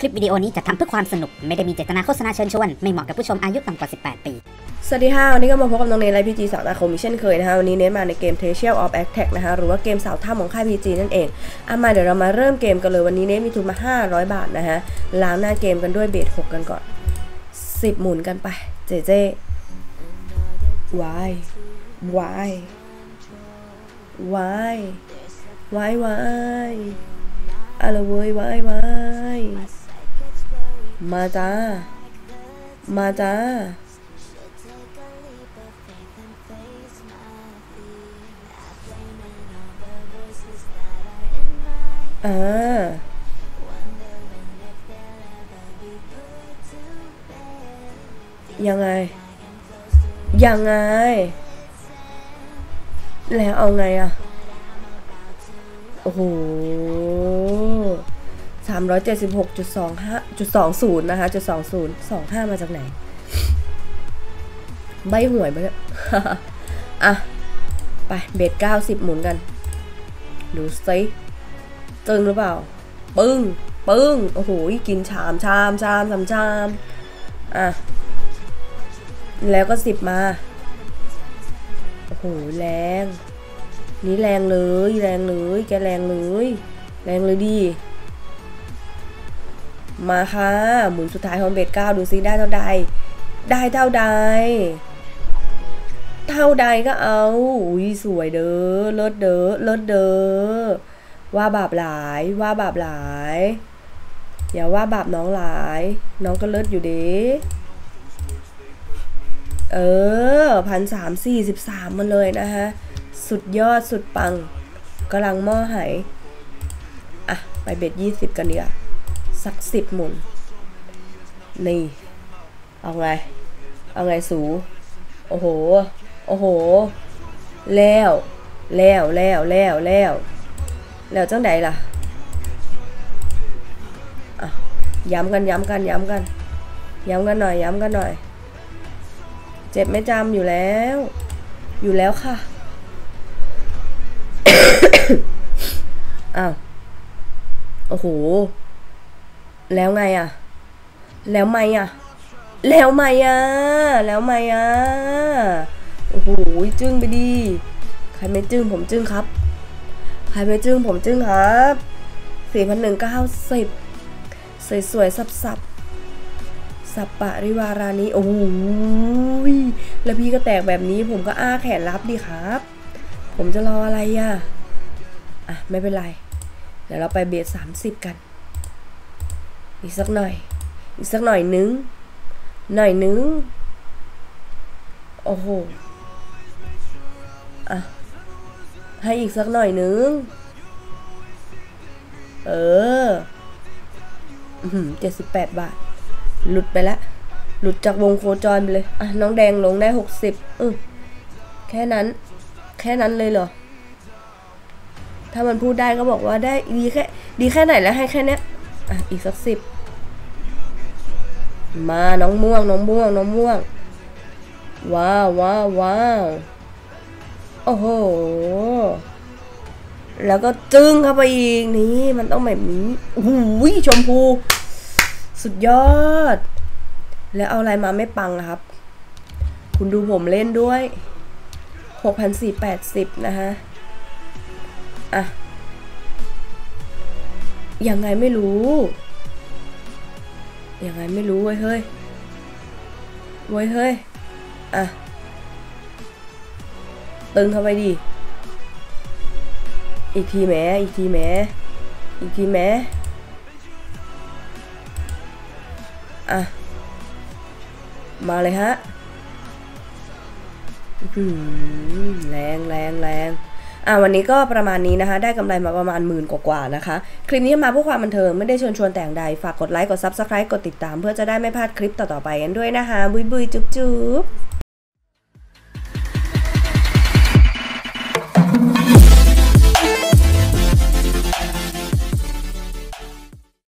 คลิปวิดีโอนี้จัดทำเพื่อความสนุก ไม่ได้มีเจตนาโฆษณาเชิญชวน ไม่เหมาะกับผู้ชมอายุต่ำกว่า 18 ปี สวัสดีค่ะ วันนี้ก็มาพบกับน้องเนทไลพีจีสาวนาคมอีกเช่นเคยนะคะ วันนี้เน้นมาในเกม t r a c i a l of Attack นะคะ หรือว่าเกมสาวถ้ำของค่าย PG นั่นเองเอะมาเดี๋ยวเรามาเริ่มเกมกันเลยวันนี้เน้มีทุนมา 500 บาทนะคะล้างหน้าเกมกันด้วยเบส6กันก่อน 10 หมุนกันไปเจเจวายวายวายวายวายอะไรเว้ยวายวาย มาจ้า มาจ้า อ่า ยังไง ยังไง แล้วเอาไงอะโอ้โห สามร้อยเจ็ดสิบหกจุดสองห้าจุดสองศูนย์นะคะจุดสองศูนย์สองห้ามาจากไหน ใบหวยมาเนี่ยอะ ไป เบ็ดเก้าสิบหมุนกัน ดูซิตึงหรือเปล่า ปึ้ง ปึ้ง โอ้โห กินชามชามชามชามชาม อะ แล้วก็สิบมา โอ้โห แรงนี่แรงเลย แรงเลย แกแรงเลย แรงเลยดี มาค่ะ หมุนสุดท้ายของเบสเก้าดูซิได้เท่าใด ได้เท่าใด เท่าใดก็เอาอุ้ยสวยเด้อเลิศเด้อเลิศเด้อว่าบาปหลายว่าบาปหลาย อย่าว่าบาปน้องหลาย น้องก็เลิศอยู่เด้เออพันสามสี่สิบสามมาเลยนะคะสุดยอดสุดปังกำลังหม้อหายอะ ไปเบ็ดยี่สิบกันดีกว่า สักสิบหมุน นี่ เอาไง เอาไงสู โอ้โห โอ้โห แล้ว แล้ว แล้ว แล้ว แล้ว แล้วจังใดล่ะอะย้ำกัน ย้ำกัน ย้ำกัน ย้ำกันหน่อย ย้ำกันหน่อย เจ็บไม่จำอยู่แล้ว อยู่แล้วค่ะ อ้าว โอ้โห แล้วไงอะแล้วไม่อะแล้วไม่อะแล้วไม่อะโอ้โหจึ้งไปดี ใครไม่จึ้งผมจึ้งครับ ใครไม่จึ้งผมจึ้งครับสี่พันหนึ่งเก้าสิบสวยๆ สับสับสับปะริวารานี้ โอ้โหแล้วพี่ก็แตกแบบนี้ผมก็อ้าแขนรับดีครับ ผมจะรออะไรอะ อะ ไม่เป็นไร เดี๋ยวเราไปเบียดสามสิบกัน อีกสักหน่อย อีกสักหน่อยนึง หน่อยนึง โอ้โห อะ ให้อีกสักหน่อยนึง เออเจ็ดสิบแปดบาท หลุดไปแล้วหลุดจากวงโคจรไปเลย อะ น้องแดงลงได้หกสิบอือแค่นั้น แค่นั้นเลยเหรอ ถ้ามันพูดได้ก็บอกว่าได้ดีแค่ ดีแค่ไหนแล้วให้แค่เนี้ย อะอีกสักสิบมาน้องม่วงน้องม่วงน้องม่วง ว้าวว้าวว้าวโอ้โห แล้วก็จึ้งเข้าไปอีกนี่มันต้องแบบนี้โอ้โหชมพู สุดยอด แล้วเอาอะไรมาไม่ปังครับ คุณดูผมเล่นด้วย 6,480 นะฮะ อะ ยังไงไม่รู้ ยังไงไม่รู้เว้ยเฮ้ย เว้ยเฮ้ย อะ ตึงเข้าไปดิ อีกทีแหมอีกทีแหมอีกทีแหมอะ มาเลยฮะแรงแรงแรง อ่าวันนี้ก็ประมาณนี้นะคะ ได้กำไรมาประมาณหมื่นกว่าๆนะคะ คลิปนี้มาเพื่อความบันเทิงไม่ได้ชักชวนแต่อย่างใด ฝากกดไลค์กดซับสไคร b ์กดติดตาม เพื่อจะได้ไม่พลาดคลิปต่อๆไปกันด้วยนะคะบ๊ายบายจุ๊บจุ๊บ